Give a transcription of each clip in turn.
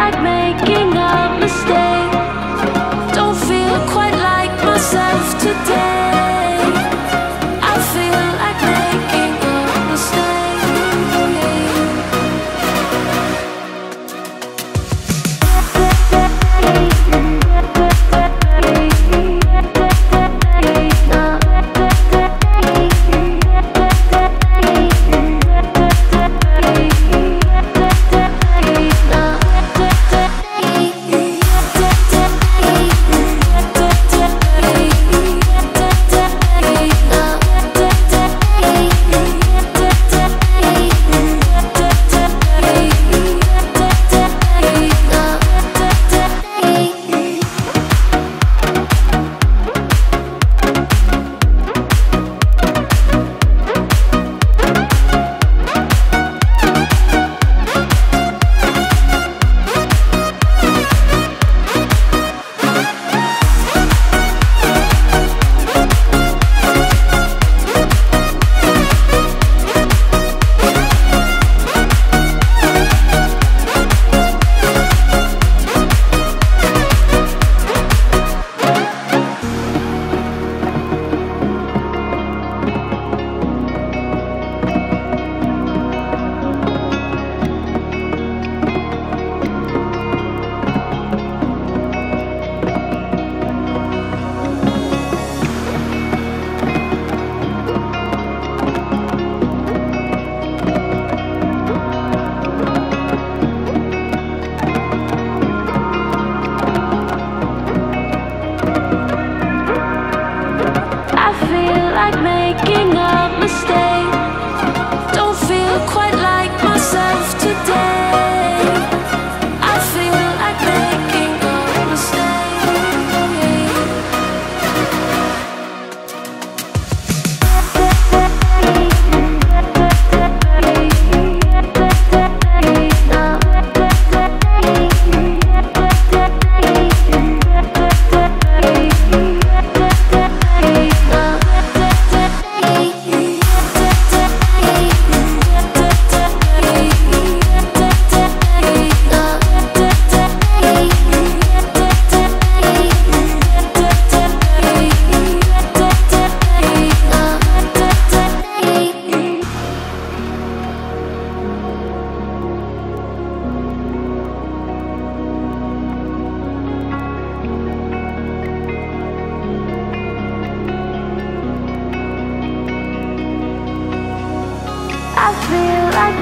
like making a mistake. Don't feel quite like myself today.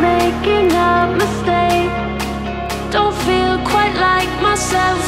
Making a mistake. Don't feel quite like myself